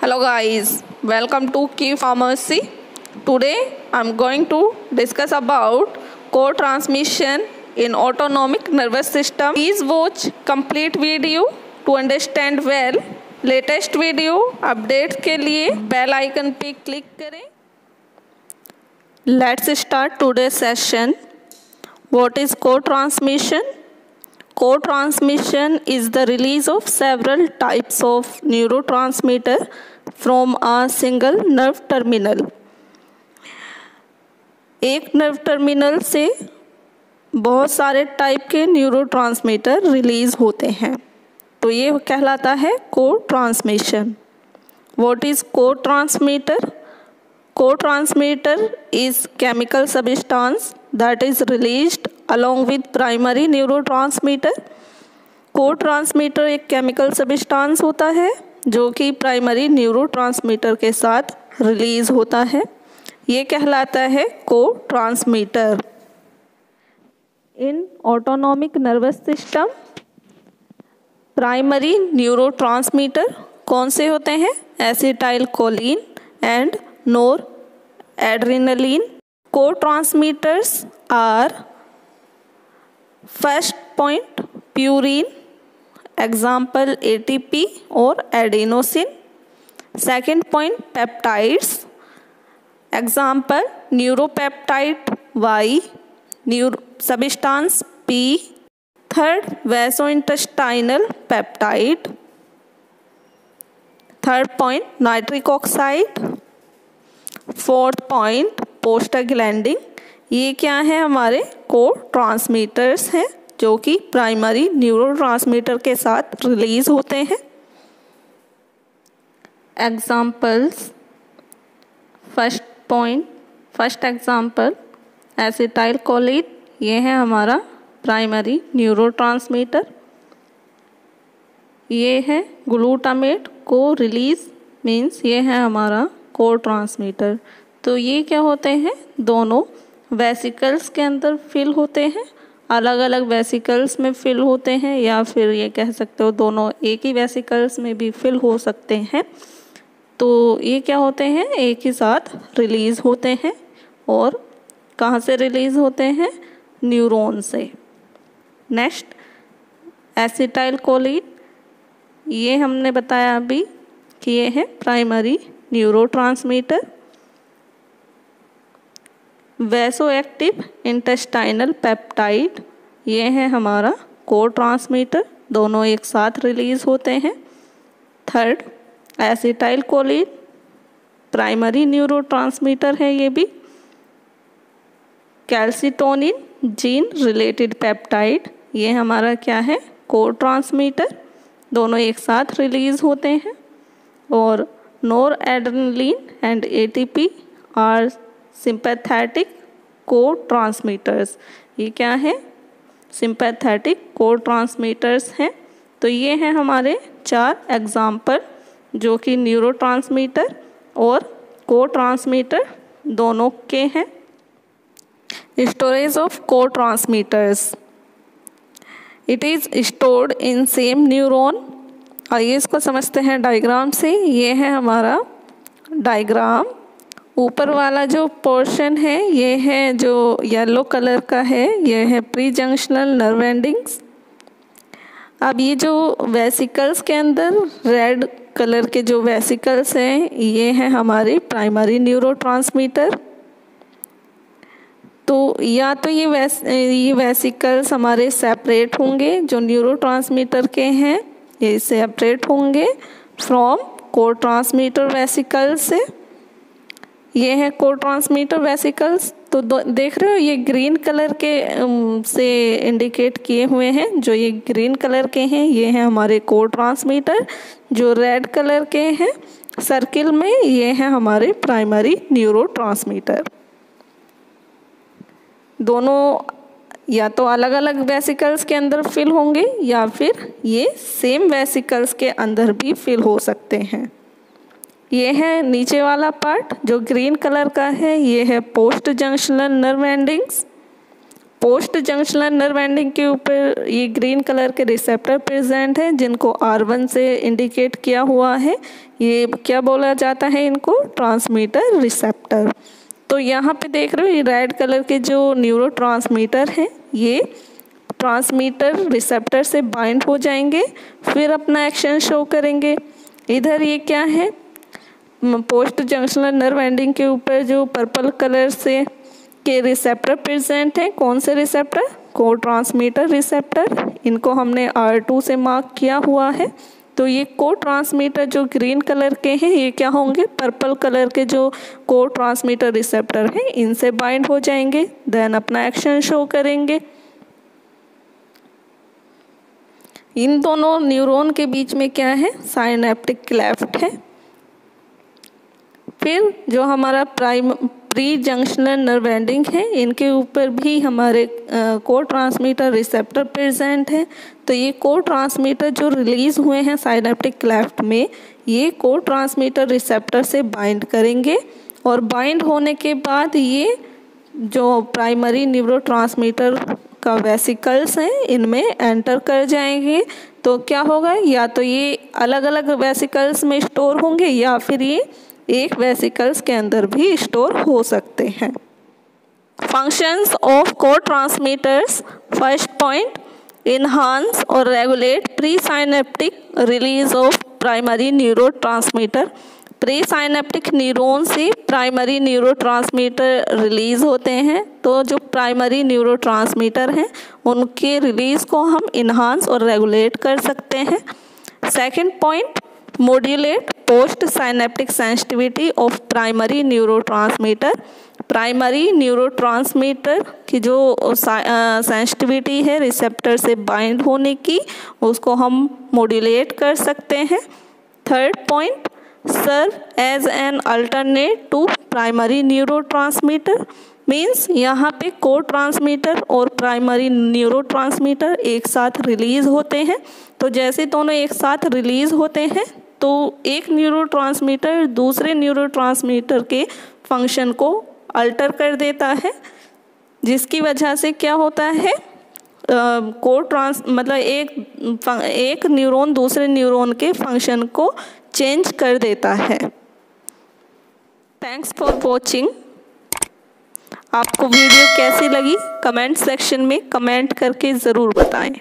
Hello guys, welcome to Key Pharmacy. Today I'm going to discuss about co-transmission in autonomic nervous system. Please watch complete video to understand well. Latest video update के लिए bell icon पे click करें let's start today session what is co transmission Co-transmission is the release of several types of neurotransmitter from a single nerve terminal. एक nerve terminal से बहुत सारे type के neurotransmitter release होते हैं तो ये कहलाता है co transmission what is co transmitter co transmitter is chemical substance that is released along with primary neurotransmitter. Co transmitter एक केमिकल सबस्टांस होता है, जो कि प्राइमरी न्यूरोट्रांसमीटर के साथ रिलीज़ होता है। ये कहलाता है co transmitter in autonomic nervous system primary neurotransmitter कौन से होते हैं? Acetylcholine and noradrenaline transmitters are first point purine example ATP और adenosine second point peptides example neuropeptide Y neuro substance P third vaso intestinal peptide third point nitric oxide fourth point prostaglandin ये क्या है हमारे? को transmitters हैं, जो कि primary neuro के साथ रिलीज़ होते हैं। Examples first point, first example acetylcholine ये है हमारा प्राइमरी न्यूरो ये है ग्लूटामेट को रिलीज़ मीन्स ये है हमारा को ट्रांसमीटर तो ये क्या होते हैं? दोनों वेसिकल्स के अंदर फिल होते हैं। अलग अलग वेसिकल्स में फिल होते हैं या फिर ये कह सकते हो दोनों एक ही वेसिकल्स में भी फिल हो सकते हैं। तो ये क्या होते हैं? एक ही साथ रिलीज़ होते हैं। और कहाँ से रिलीज़ होते हैं? न्यूरॉन से। Next, acetylcholine. ये हमने बताया अभी कि ये है primary neurotransmitter vasoactive intestinal peptide ये है हमारा को ट्रांसमीटर दोनों एक साथ रिलीज़ होते हैं। Third acetylcholine primary neurotransmitter है ये भी। कैल्सिटोनिन जीन रिलेटेड पेप्टाइड ये हमारा क्या है? को ट्रांसमीटर दोनों एक साथ रिलीज़ होते हैं। और and ATP are sympathetic co transmitters ये क्या है? को ट्रांसमीटर्स हैं। तो ये हैं हमारे चार एग्ज़ाम्पल जो कि न्यूरो और ट्रांसमीटर दोनों के हैं। Of co transmitters it is stored in same neuron आइए इसको समझते हैं डायग्राम से। ये है हमारा डायग्राम ऊपर वाला जो पोर्शन है, ये है जो येलो कलर का है, ये है प्री जंक्शनल नर्व एंडिंग्स अब ये जो वेसिकल्स के अंदर रेड कलर के जो वेसिकल्स हैं, ये हैं हमारे प्राइमरी न्यूरो तो या तो ये वैस ये वेसिकल्स हमारे सेपरेट होंगे, जो न्यूरो के हैं ये सेपरेट होंगे फ्रॉम को ट्रांसमीटर वेसिकल से। ये है को ट्रांसमीटर वेसिकल्स तो देख रहे हो, ये ग्रीन कलर के से इंडिकेट किए हुए हैं। जो ये ग्रीन कलर के हैं, ये हैं हमारे को ट्रांसमीटर जो रेड कलर के हैं सर्किल में ये हैं हमारे प्राइमरी न्यूरो दोनों या तो अलग अलग वेसिकल्स के अंदर फिल होंगे या फिर ये सेम वेसिकल्स के अंदर भी फिल हो सकते हैं। ये है नीचे वाला पार्ट जो ग्रीन कलर का है। ये है post junctional nerve endings post junctional nerve ending के ऊपर ये ग्रीन कलर के रिसेप्टर प्रेजेंट हैं, जिनको आर वन से इंडिकेट किया हुआ है। ये क्या बोला जाता है इनको? ट्रांसमीटर रिसेप्टर तो यहाँ पे देख रहे हो ये रेड कलर के जो न्यूरो ट्रांसमीटर हैं, ये ट्रांसमीटर रिसेप्टर से बाइंड हो जाएँगे, फिर अपना एक्शन शो करेंगे। इधर ये क्या है? पोस्ट जंक्शनल नर्व एंडिंग के ऊपर जो पर्पल कलर से के रिसेप्टर प्रेजेंट हैं, कौन से रिसेप्टर को ट्रांसमीटर रिसेप्टर इनको हमने आर टू से मार्क किया हुआ है। तो ये को ट्रांसमीटर जो ग्रीन कलर के हैं, ये क्या होंगे? पर्पल कलर के जो को ट्रांसमीटर रिसेप्टर हैं, इनसे बाइंड हो जाएँगे देन अपना एक्शन शो करेंगे। इन दोनों न्यूरॉन के बीच में क्या है? साइनेप्टिक क्लेफ्ट है। फिर जो हमारा prime pre junctional nerve ending है। इनके ऊपर भी हमारे को ट्रांसमीटर रिसेप्टर प्रेजेंट है। तो ये को ट्रांसमीटर जो रिलीज़ हुए हैं साइनेप्टिक क्लेफ्ट में, ये को ट्रांसमीटर रिसेप्टर से बाइंड करेंगे। और बाइंड होने के बाद ये जो प्राइमरी न्यूरो का वेसिकल्स हैं, इनमें एंटर कर जाएँगे। तो क्या होगा? या तो ये अलग अलग वेसिकल्स में स्टोर होंगे या फिर ये एक वेसिकल्स के अंदर भी स्टोर हो सकते हैं। Functions of co transmitters first point enhance और regulate presynaptic release of primary neurotransmitter presynaptic neuron से प्राइमरी न्यूरो ट्रांसमीटर रिलीज़ होते हैं। तो जो प्राइमरी न्यूरो ट्रांसमीटर हैं, उनके रिलीज़ को हम इन्हांस और रेगुलेट कर सकते हैं। Second point modulate postsynaptic sensitivity of primary neuro primary neuro की जो सेंसिटिविटी है रिसेप्टर से बाइंड होने की, उसको हम मोड्यूलेट कर सकते हैं। Third point serve as an alternate to primary neuro means यहाँ पे को ट्रांसमीटर और प्राइमरी न्यूरो ट्रांसमीटर एक साथ रिलीज़ होते हैं। तो जैसे दोनों एक साथ रिलीज़ होते हैं तो एक न्यूरो दूसरे न्यूरो के फ़ंक्शन को अल्टर कर देता है, जिसकी वजह से क्या होता है? को ट्रांस मतलब एक एक न्यूरॉन दूसरे न्यूरॉन के फ़ंक्शन को चेंज कर देता है। थैंक्स फॉर वॉचिंग आपको वीडियो कैसी लगी? कमेंट सेक्शन में कमेंट करके ज़रूर बताएँ।